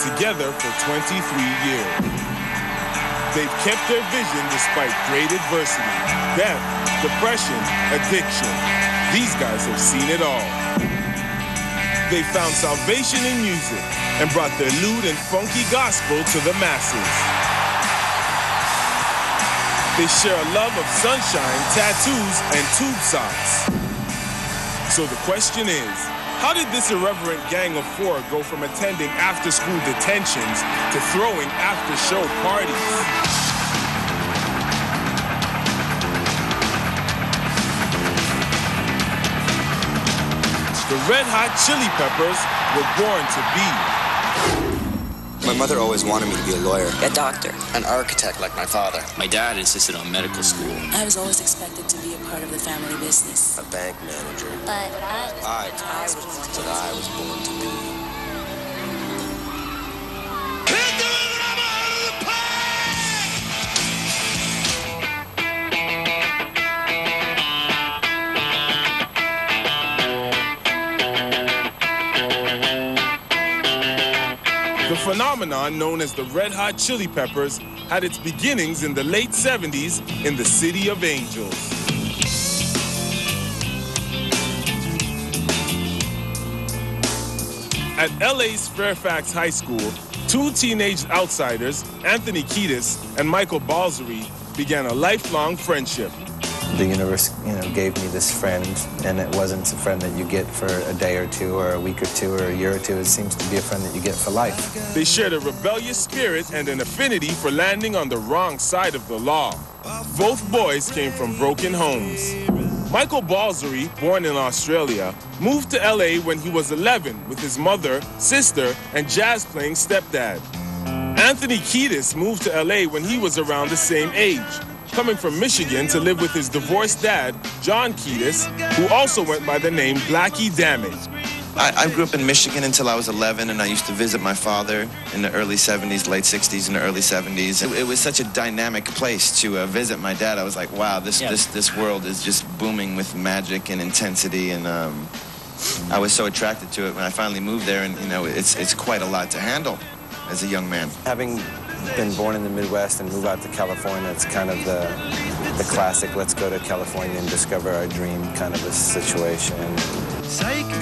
together for 23 years. They've kept their vision despite great adversity, death, depression, addiction. These guys have seen it all. They found salvation in music and brought their lewd and funky gospel to the masses. They share a love of sunshine, tattoos, and tube socks. So the question is, how did this irreverent gang of four go from attending after-school detentions to throwing after-show parties? The Red Hot Chili Peppers were born to be. My mother always wanted me to be a lawyer. A doctor. An architect like my father. My dad insisted on medical school. I was always expected to be a part of the family business. A bank manager. But I, I, I was born to I was born to be. Phenomenon known as the Red Hot Chili Peppers had its beginnings in the late 70s in the City of Angels. At LA's Fairfax High School, two teenage outsiders, Anthony Kiedis and Michael Balzary, began a lifelong friendship. The universe, you know, gave me this friend, and it wasn't a friend that you get for a day or two, or a week or two, or a year or two. It seems to be a friend that you get for life. They shared a rebellious spirit and an affinity for landing on the wrong side of the law. Both boys came from broken homes. Michael Balzary, born in Australia, moved to LA when he was 11 with his mother, sister, and jazz playing stepdad. Anthony Kiedis moved to LA when he was around the same age, coming from Michigan to live with his divorced dad, John Kiedis, who also went by the name Blackie Dammit. I, I, grew up in Michigan until I was 11, and I used to visit my father in the early 70s, late 60s, and the early 70s. It, it was such a dynamic place to uh, visit my dad. I was like, wow, this, yeah. this, this world is just booming with magic and intensity, and um, I was so attracted to it when I finally moved there, and you know, it's, it's quite a lot to handle as a young man. Having been born in the Midwest and move out to California, it's kind of the, the classic, let's go to California and discover our dream kind of a situation.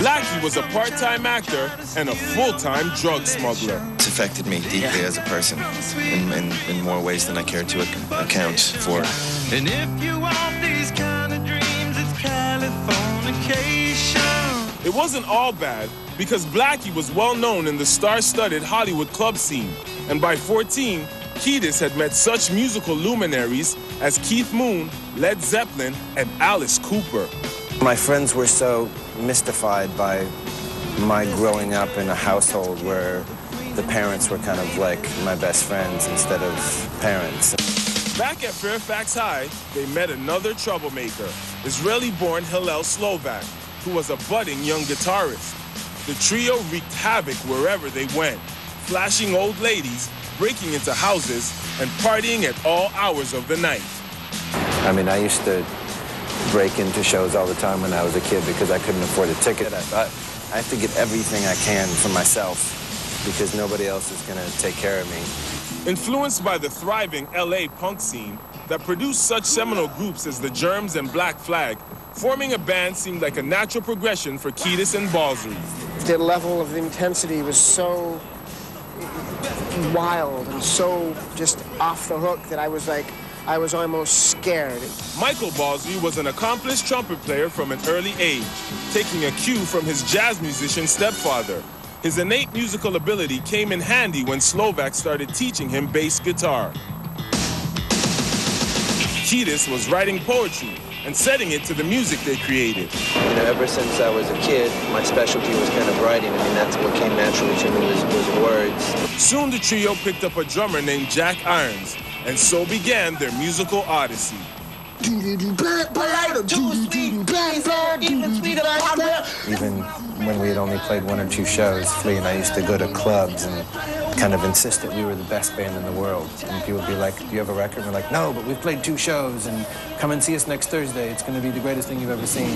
Blackie was a part-time actor and a full-time drug smuggler. It's affected me deeply yeah. as a person in, in, in, more ways than I care to account for. And if you want these kind of dreams, it's Californication. It wasn't all bad because Blackie was well known in the star-studded Hollywood club scene. And by 14, Kiedis had met such musical luminaries as Keith Moon, Led Zeppelin, and Alice Cooper. My friends were so mystified by my growing up in a household where the parents were kind of like my best friends instead of parents. Back at Fairfax High, they met another troublemaker, Israeli-born Hillel Slovak, who was a budding young guitarist. The trio wreaked havoc wherever they went, flashing old ladies, breaking into houses, and partying at all hours of the night. I mean, I used to break into shows all the time when I was a kid because I couldn't afford a ticket. I thought, I have to get everything I can for myself because nobody else is going to take care of me. Influenced by the thriving LA punk scene that produced such seminal groups as the Germs and Black Flag, forming a band seemed like a natural progression for Kiedis and Balzary. The level of the intensity was so wild and so just off the hook that I was like, I was almost scared. Michael Balzary was an accomplished trumpet player from an early age, taking a cue from his jazz musician stepfather. His innate musical ability came in handy when Slovak started teaching him bass guitar. Kiedis was writing poetry and setting it to the music they created. You know, ever since I was a kid, my specialty was kind of writing. I mean, that's what came naturally to me was, was words. Soon the trio picked up a drummer named Jack Irons, and so began their musical odyssey. Even when we had only played one or two shows, Flea and I used to go to clubs and kind of insist that we were the best band in the world. And people would be like, do you have a record? And we're like, no, but we've played two shows and come and see us next Thursday. It's going to be the greatest thing you've ever seen.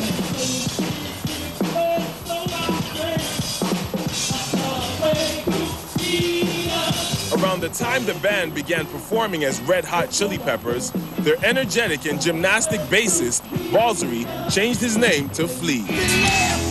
Around the time the band began performing as Red Hot Chili Peppers, their energetic and gymnastic bassist, Balzary, changed his name to Flea.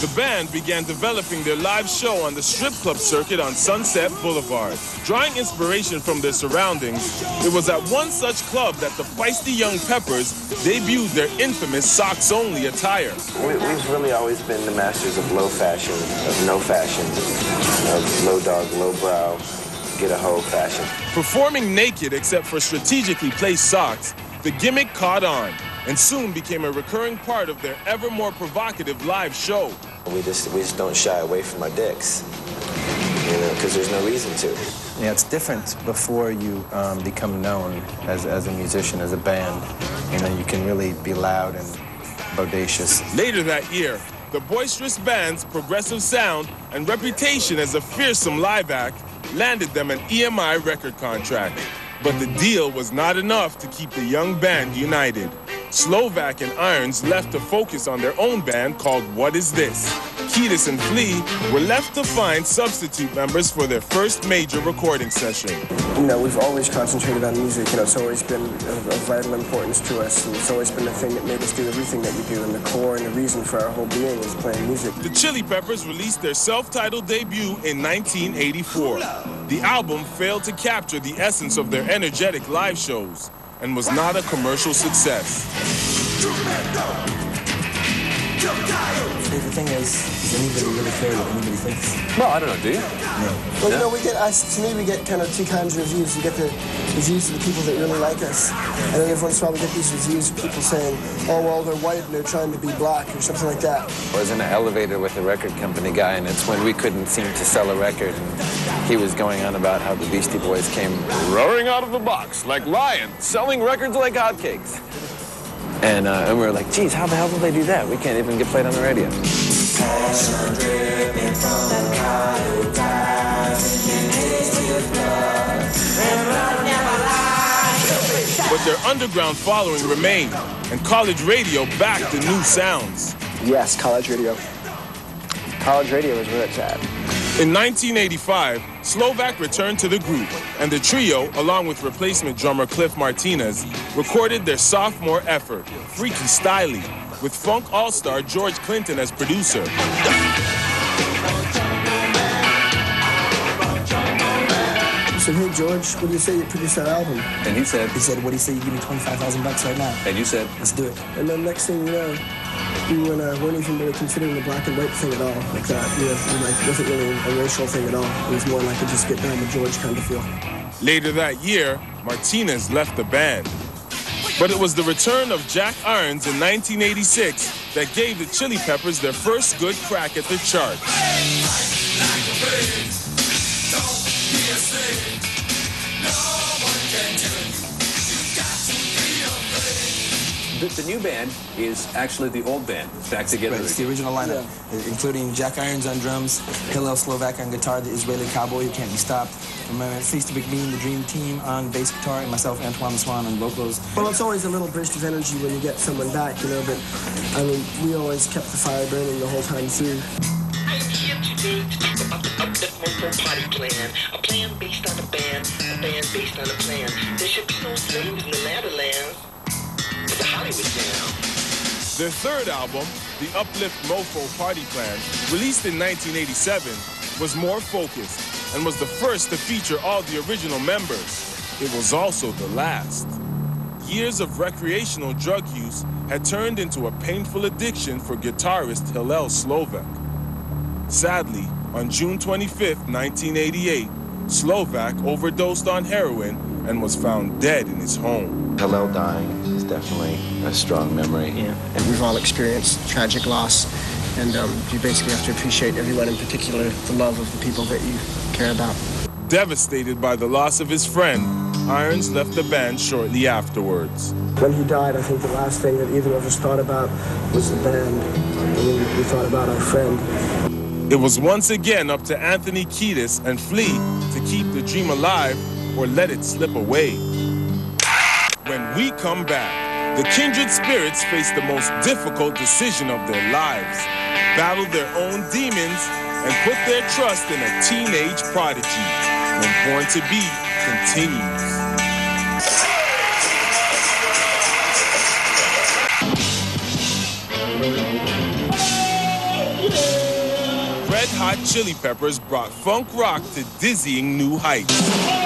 The band began developing their live show on the strip club circuit on Sunset Boulevard. Drawing inspiration from their surroundings, it was at one such club that the feisty young Peppers debuted their infamous socks only attire. We, we've really always been the masters of low fashion, of no fashion, of low dog, low brow, get a hoe fashion. Performing naked except for strategically placed socks, the gimmick caught on and soon became a recurring part of their ever more provocative live show. We just we just don't shy away from our dicks, you know, because there's no reason to. Yeah, it's different before you um, become known as, as a musician, as a band. You know, you can really be loud and bodacious. Later that year, the boisterous band's progressive sound and reputation as a fearsome live act landed them an EMI record contract. But the deal was not enough to keep the young band united. Slovak and Irons left to focus on their own band called What Is This? Kiedis and Flea were left to find substitute members for their first major recording session. You know, we've always concentrated on music. You know, it's always been of, of vital importance to us, and it's always been the thing that made us do everything that we do. And the core and the reason for our whole being is playing music. The Chili Peppers released their self-titled debut in 1984. The album failed to capture the essence of their energetic live shows and was not a commercial success. The thing is, does anybody really care what anybody thinks? Well, I don't know, do you? No. Well, you know, we get us. To me, we get kind of two kinds of reviews. We get the reviews of the people that really like us, and then every once in a while we get these reviews of people saying, "Oh, well, they're white and they're trying to be black" or something like that. I was in an elevator with a record company guy, and it's when we couldn't seem to sell a record. And he was going on about how the Beastie Boys came Roaring out of the box like lions, selling records like hotcakes. And, uh, and we were like, geez, how the hell did they do that? We can't even get played on the radio. But their underground following remained, and college radio backed the new sounds. Yes, college radio. College radio is where it's at. In 1985, Slovak returned to the group, and the trio, along with replacement drummer Cliff Martinez, recorded their sophomore effort, Freaky Styley, with funk all-star George Clinton as producer. I said, "Hey, George, what do you say you produce that album?" And he said, He said, what do you say you give me 25,000 bucks right now? and you said, Let's do it. And then next thing you know, we weren't, uh, weren't even really considering the black and white thing at all, like that. You know, it like, wasn't really a racial thing at all. It was more like a just get down with George kind of feel. Later that year, Martinez left the band. But it was the return of Jack Irons in 1986 that gave the Chili Peppers their first good crack at the chart. The, the new band is actually the old band back together. Right, it's the original lineup, uh, including Jack Irons on drums, Hillel Slovak on guitar, the Israeli cowboy who can't be stopped, and my Feast of McBean, the Dream Team on bass guitar, and myself, Antoine Swan on vocals. Well, it's always a little burst of energy when you get someone back, you know, but I mean, we always kept the fire burning the whole time through. I'm here today to talk about the Uplift Mofo Party Plan. A plan based on a band, a band based on a plan. There should be no slaves in the Netherlands. Their third album, The Uplift Mofo Party Plan, released in 1987, was more focused and was the first to feature all the original members. It was also the last. Years of recreational drug use had turned into a painful addiction for guitarist Hillel Slovak. Sadly, on June 25, 1988, Slovak overdosed on heroin and was found dead in his home. Hillel dying is definitely a strong memory. Yeah. And we've all experienced tragic loss, and um, you basically have to appreciate everyone in particular, the love of the people that you care about. Devastated by the loss of his friend, Irons left the band shortly afterwards. When he died, I think the last thing that either of us thought about was the band. I mean, we thought about our friend. It was once again up to Anthony Kiedis and Flea to keep the dream alive or let it slip away. We come back, the kindred spirits face the most difficult decision of their lives, battle their own demons, and put their trust in a teenage prodigy when Born to Be continues. Red Hot Chili Peppers brought funk rock to dizzying new heights.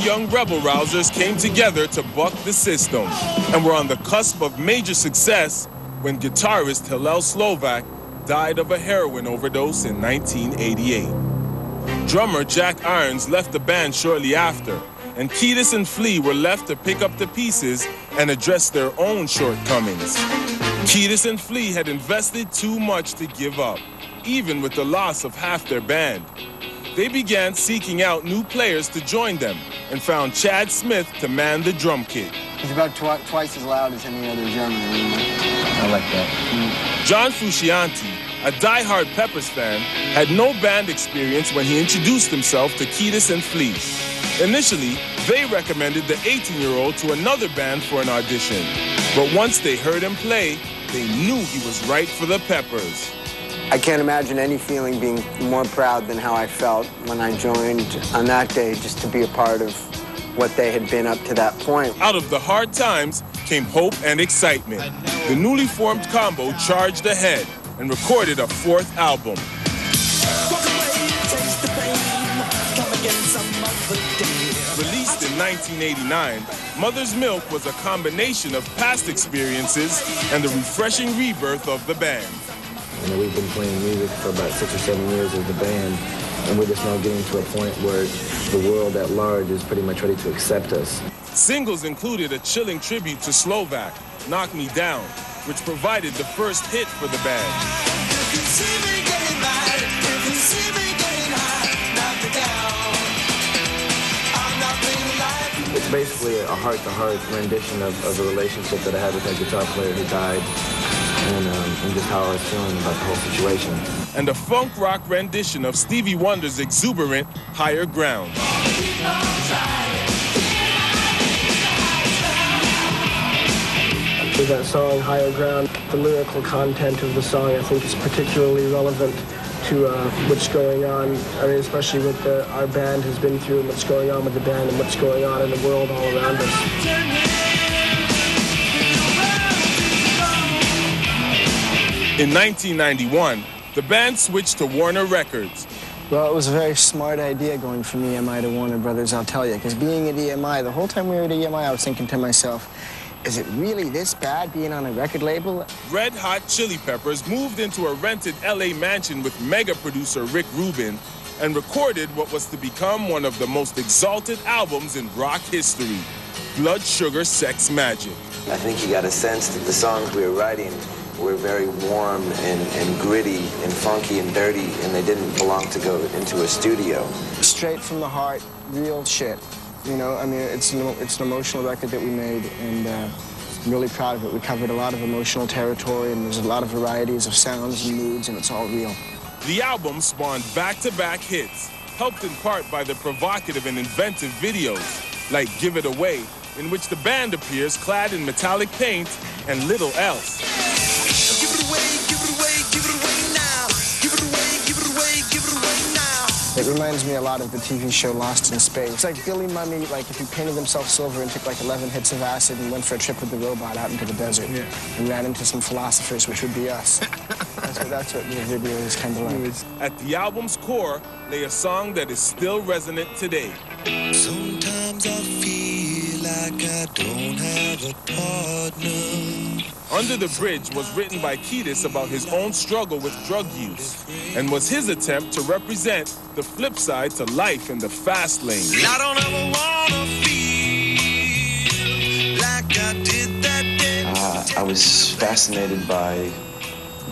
Young rebel rousers came together to buck the system and were on the cusp of major success when guitarist Hillel Slovak died of a heroin overdose in 1988. Drummer Jack Irons left the band shortly after, and Kiedis and Flea were left to pick up the pieces and address their own shortcomings. Kiedis and Flea had invested too much to give up, even with the loss of half their band. They began seeking out new players to join them and found Chad Smith to man the drum kit. He's about twi- twice as loud as any other German. I like that. John Frusciante, a die-hard Peppers fan, had no band experience when he introduced himself to Kiedis and Flea. Initially, they recommended the 18-year-old to another band for an audition. But once they heard him play, they knew he was right for the Peppers. I can't imagine any feeling being more proud than how I felt when I joined on that day just to be a part of what they had been up to that point. Out of the hard times came hope and excitement. The newly formed combo charged ahead and recorded a fourth album. Released in 1989, Mother's Milk was a combination of past experiences and the refreshing rebirth of the band. You know, we've been playing music for about six or seven years as the band, and we're just now getting to a point where the world at large is pretty much ready to accept us. Singles included a chilling tribute to Slovak, Knock Me Down, which provided the first hit for the band. It's basically a heart-to-heart rendition of, of the relationship that I had with that guitar player who died, and, um, and just how I was feeling about the whole situation. And a funk rock rendition of Stevie Wonder's exuberant Higher Ground. With that song, Higher Ground, the lyrical content of the song, I think, is particularly relevant to uh, what's going on. I mean, especially with the, our band has been through and what's going on with the band and what's going on in the world all around us. In 1991, the band switched to Warner Records. Well, it was a very smart idea going from EMI to Warner Brothers, I'll tell you, because being at EMI, the whole time we were at EMI, I was thinking to myself, is it really this bad being on a record label? Red Hot Chili Peppers moved into a rented LA mansion with mega producer Rick Rubin and recorded what was to become one of the most exalted albums in rock history Blood Sugar Sex Magik. I think you got a sense that the songs we were writing were very warm and, and gritty and funky and dirty, and they didn't belong to go into a studio. Straight from the heart, real shit. You know, I mean, it's an, it's an emotional record that we made, and uh, I'm really proud of it. We covered a lot of emotional territory, and there's a lot of varieties of sounds and moods, and it's all real. The album spawned back-to-back hits, helped in part by the provocative and inventive videos, like Give It Away, in which the band appears clad in metallic paint and little else. It reminds me a lot of the TV show Lost in Space. It's like Billy Mumy, like if he painted himself silver and took like 11 hits of acid and went for a trip with the robot out into the desert Yeah. and ran into some philosophers, which would be us. that's, what, that's what the video is kind of like. At the album's core lay a song that is still resonant today. Sometimes I feel like I don't have a partner. Under the Bridge was written by Kiedis about his own struggle with drug use and was his attempt to represent the flip side to life in the fast lane. I don't ever wanna feel like I did that day. Uh, I was fascinated by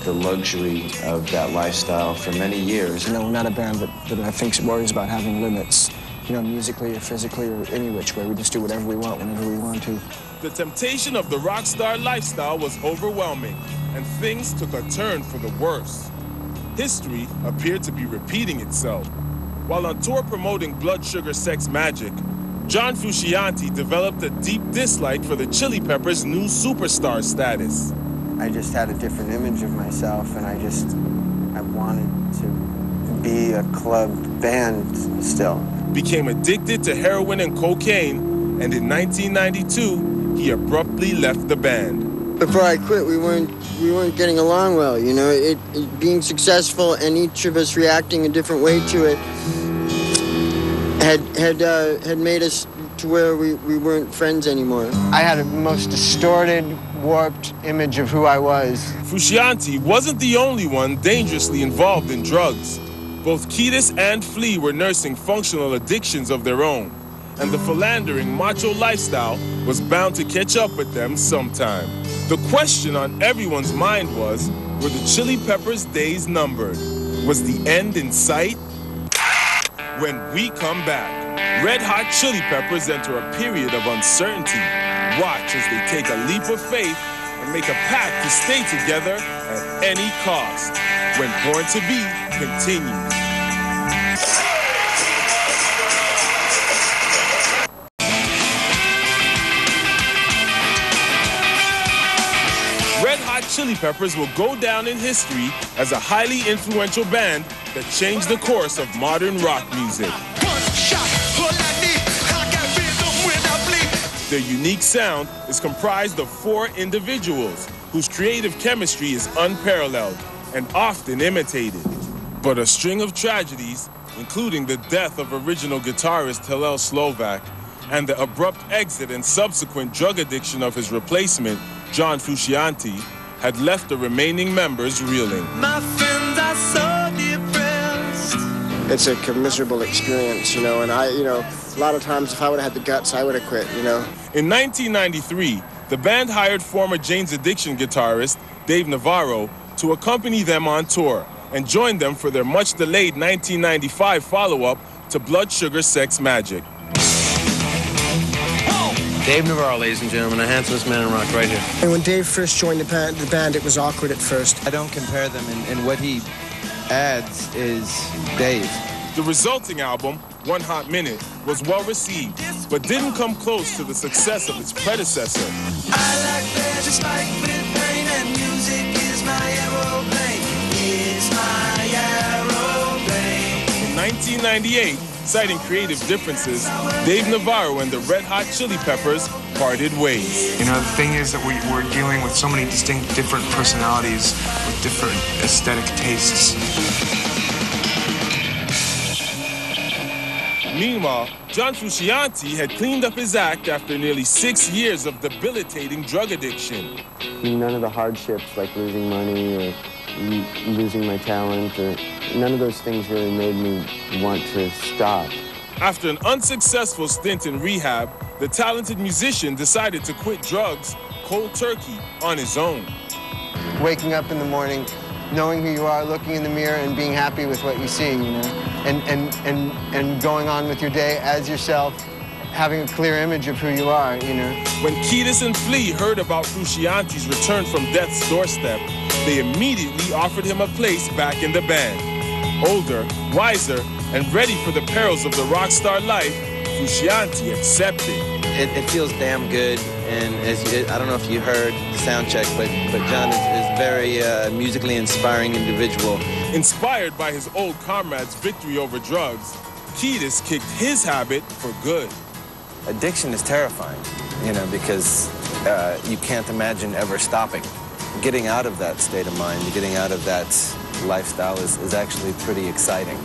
the luxury of that lifestyle for many years. You know, we're not a band that, that I think worries about having limits, you know, musically or physically or any which way. We just do whatever we want whenever we want to. The temptation of the rock star lifestyle was overwhelming, and things took a turn for the worse. History appeared to be repeating itself. While on tour promoting Blood Sugar Sex Magik, John Frusciante developed a deep dislike for the Chili Peppers' new superstar status. I just had a different image of myself, and I just I wanted to be a club band still. Became addicted to heroin and cocaine, and in 1992, he abruptly left the band. Before I quit, we weren't we weren't getting along well. You know, it, it being successful and each of us reacting a different way to it had had uh, had made us to where we, we weren't friends anymore. I had a most distorted, warped image of who I was. Frusciante wasn't the only one dangerously involved in drugs. Both Kiedis and Flea were nursing functional addictions of their own, and the philandering macho lifestyle was bound to catch up with them sometime. The question on everyone's mind was, were the Chili Peppers' days numbered? Was the end in sight? When we come back, Red Hot Chili Peppers enter a period of uncertainty. Watch as they take a leap of faith and make a pact to stay together at any cost. When Born to Be continues. Chili Peppers will go down in history as a highly influential band that changed the course of modern rock music. Their unique sound is comprised of four individuals whose creative chemistry is unparalleled and often imitated. But a string of tragedies, including the death of original guitarist Hillel Slovak and the abrupt exit and subsequent drug addiction of his replacement, John Frusciante, had left the remaining members reeling. My friends are so depressed. It's a commiserable experience, you know, and I, you know, a lot of times if I would have had the guts, I would have quit, you know. In 1993, the band hired former Jane's Addiction guitarist Dave Navarro to accompany them on tour and joined them for their much delayed 1995 follow up to Blood Sugar Sex Magik. Dave Navarro, ladies and gentlemen, the handsomest man in rock right here. And when Dave first joined the band, the band, it was awkward at first. I don't compare them, and, and what he adds is Dave. The resulting album, One Hot Minute, was well received, but didn't come close to the success of its predecessor. I like pleasure spiked with pain and music is my aeroplane. Is my aeroplane. In 1998, citing creative differences, Dave Navarro and the Red Hot Chili Peppers parted ways. You know, the thing is that we, we're dealing with so many distinct, different personalities with different aesthetic tastes. Meanwhile, John Frusciante had cleaned up his act after nearly six years of debilitating drug addiction. None of the hardships like losing money or l- losing my talent or none of those things really made me want to stop. After an unsuccessful stint in rehab, the talented musician decided to quit drugs cold turkey on his own. Waking up in the morning, knowing who you are, looking in the mirror and being happy with what you see, you know, and, and, and, and going on with your day as yourself, having a clear image of who you are, you know. When Kiedis and Flea heard about Frusciante's return from death's doorstep, they immediately offered him a place back in the band. Older, wiser, and ready for the perils of the rock star life, Frusciante accepted. It, it feels damn good, and as you, I don't know if you heard the sound check, but but John is, is very uh, musically inspiring individual. Inspired by his old comrade's victory over drugs, Kiedis kicked his habit for good. Addiction is terrifying, you know, because uh, you can't imagine ever stopping. Getting out of that state of mind, getting out of that lifestyle is, is actually pretty exciting.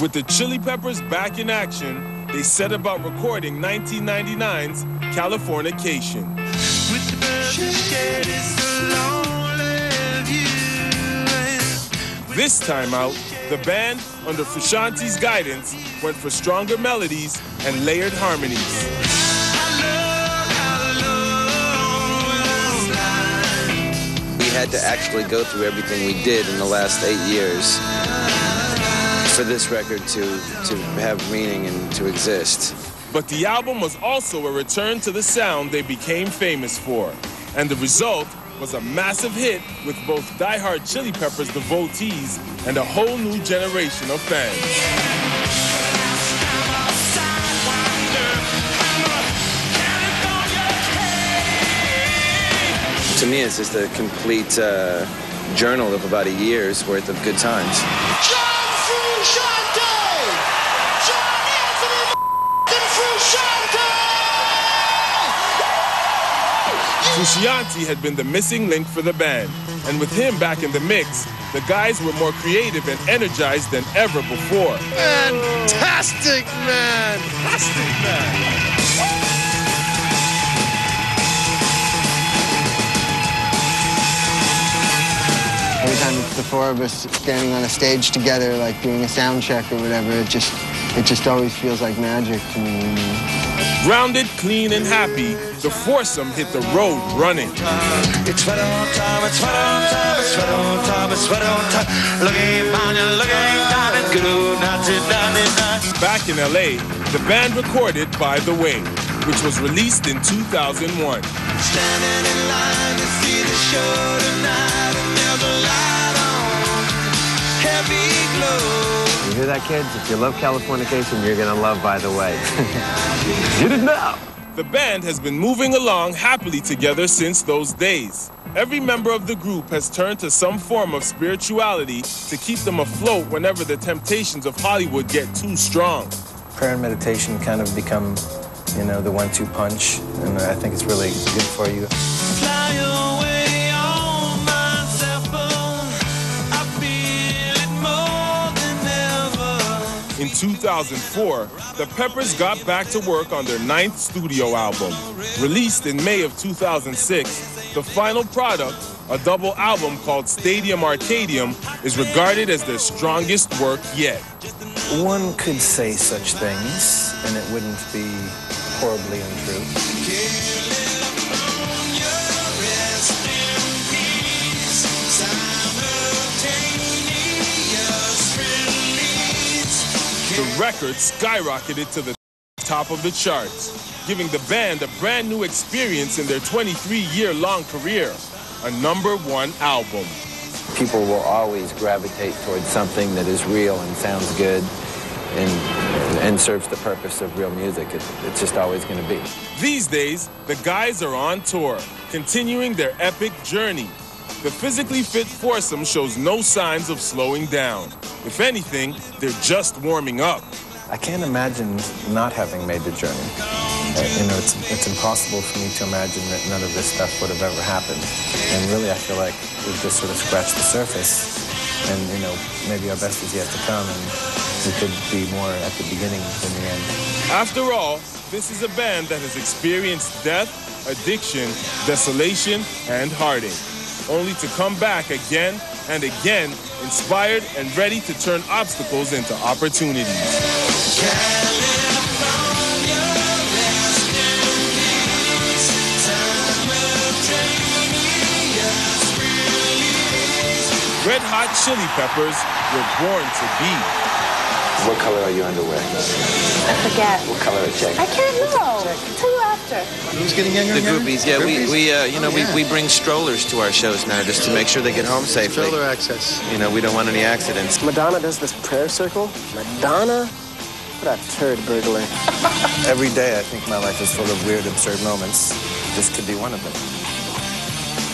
With the Chili Peppers back in action, they set about recording 1999's Californication. This time out, the band, under Frusciante's guidance, went for stronger melodies and layered harmonies. We had to actually go through everything we did in the last eight years for this record to to have meaning and to exist. But the album was also a return to the sound they became famous for. And the result was a massive hit with both diehard Chili Peppers devotees and a whole new generation of fans. To me, it's just a complete uh, journal of about a year's worth of good times. Frusciante had been the missing link for the band, and with him back in the mix, the guys were more creative and energized than ever before. Fantastic, man! Fantastic, man! Every time the four of us standing on a stage together, like doing a sound check or whatever, it just it just always feels like magic to me. Rounded, clean, and happy, the foursome hit the road running. It's sweater on time, it's sweater on time, it's sweater on time, it's sweater on time. Looking fine, looking it's good, not to Back in LA, the band recorded By the Way, which was released in 2001. Standing in line to see the show tonight, and there's a light on, heavy glow. You hear that, kids? If you love Californication, you're gonna love By the Way. Get it now! The band has been moving along happily together since those days. Every member of the group has turned to some form of spirituality to keep them afloat whenever the temptations of Hollywood get too strong. Prayer and meditation kind of become, you know, the one-two punch, and I think it's really good for you. 2004, the Peppers got back to work on their ninth studio album. Released in May of 2006, the final product, a double album called Stadium Arcadium, is regarded as their strongest work yet. One could say such things, and it wouldn't be horribly untrue. The record skyrocketed to the top of the charts, giving the band a brand new experience in their 23 year long career a number one album. People will always gravitate towards something that is real and sounds good and, and serves the purpose of real music. It, it's just always going to be. These days, the guys are on tour, continuing their epic journey. The physically fit foursome shows no signs of slowing down. If anything, they're just warming up. I can't imagine not having made the journey. Uh, you know, it's, it's impossible for me to imagine that none of this stuff would have ever happened. And really, I feel like we've just sort of scratched the surface. And, you know, maybe our best is yet to come, and we could be more at the beginning than the end. After all, this is a band that has experienced death, addiction, desolation, and heartache, only to come back again and again, inspired and ready to turn obstacles into opportunities. Red Hot Chili Peppers were born to be. What color are your underwear? I forget. What color are check? I can't know. Tell you after. Who's getting younger? The groupies, yeah. We, Groupies? we uh, you know, Yeah. we, we bring strollers to our shows now just to make sure they get home safely. Stroller access. You know, we don't want any accidents. Madonna does this prayer circle. Madonna? What a turd burglar. Every day, I think my life is full of weird, absurd moments. This could be one of them.